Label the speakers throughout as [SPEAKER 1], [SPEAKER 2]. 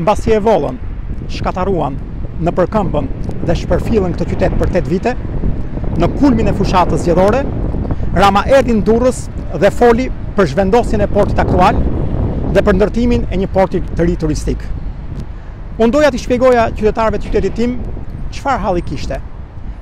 [SPEAKER 1] Mbasi e vodhën, shkatërruan, nëpërkëmbën dhe shpërfillën këtë qytet për tetë vite, në kulmin e fushatës zgjedhore, Rama erdhi në Durrës dhe foli për zhvendosjen e portit aktual dhe për ndërtimin e një porti të ri turistik. Unë doja t'i shpjegoja qytetarëve të qytetit tim çfarë halli kishte.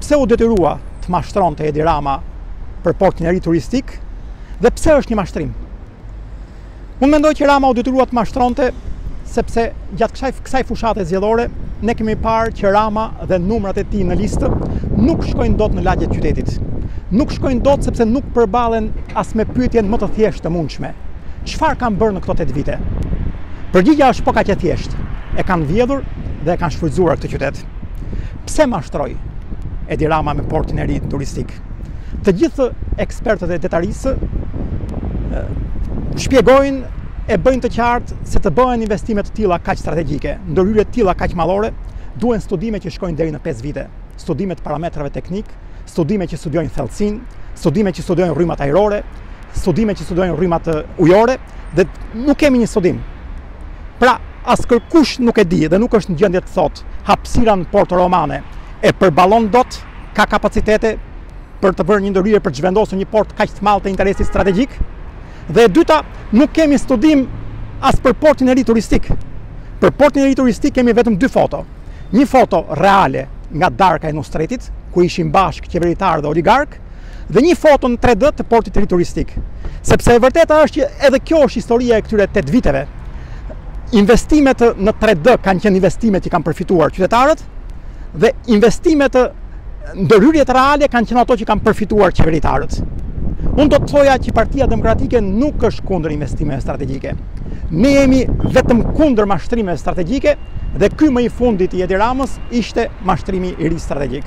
[SPEAKER 1] Pse u detyrua të mashtronte Edi Rama për portin e ri turistik dhe pse është një mashtrim? Unë mendoj që Rama u detyrua të mashtronte sepse gjatë kësaj kësaj fushate zgjedhore ne kemi parë që Rama dhe numrat e tij në listë nuk shkojnë dot në lagjet e qytetit. Nuk shkojnë dot sepse nuk përballen as me pyetjen më të thjeshtë të mundshme. Çfarë kanë bërë në këto 8 vite? Përgjigja është po kaq e thjeshtë. E kanë vjedhur dhe e kanë shfrytëzuar këtë qytet. Pse mashtroi Edi Rama me portin e ri turistik? Të gjithë ekspertët e detarisë shpjegojnë e bëjnë të qartë se të bëhen investime të tilla kaq strategjike, ndërhyrje të tilla kaq madhore, duhen studime që shkojnë deri në 5 vite, studime të parametrave teknikë, studime që studiojnë thellësinë, studime që studiojnë rrymat ajrore, studime që studiojnë rrymat ujore dhe nuk kemi një studim. Pra, askërkush nuk e di dhe nuk është në gjendje të thotë hapësira në Porto Romano e përballon dot ka kapacitete për të bërë një ndërhyrje për të zhvendosur një port kaq të madh të interesit strategjik. Dhe e dyta, nuk kemi studim as për portin e ri turistik. Për portin e ri turistik kemi vetëm dy foto. Një foto reale nga darka e Nusretit, ku ishin bashkë qeveritarë dhe oligarkë, dhe një foto në 3D të portit të ri turistik. Sepse e vërteta është që edhe kjo është historia e këtyre 8 viteve. Investimet në 3D kanë qenë investimet që kanë përfituar qytetarët, dhe investimet, ndërhyrjet reale kanë qenë ato që kanë përfituar qeveritarët. Unë do të thoja që Partia Demokratike nuk është kundër investimeve strategjike. Ne jemi vetëm kundër mashtrimeve strategjike dhe ky më i fundit i Edi Ramës ishte mashtrimi i ri strategjik.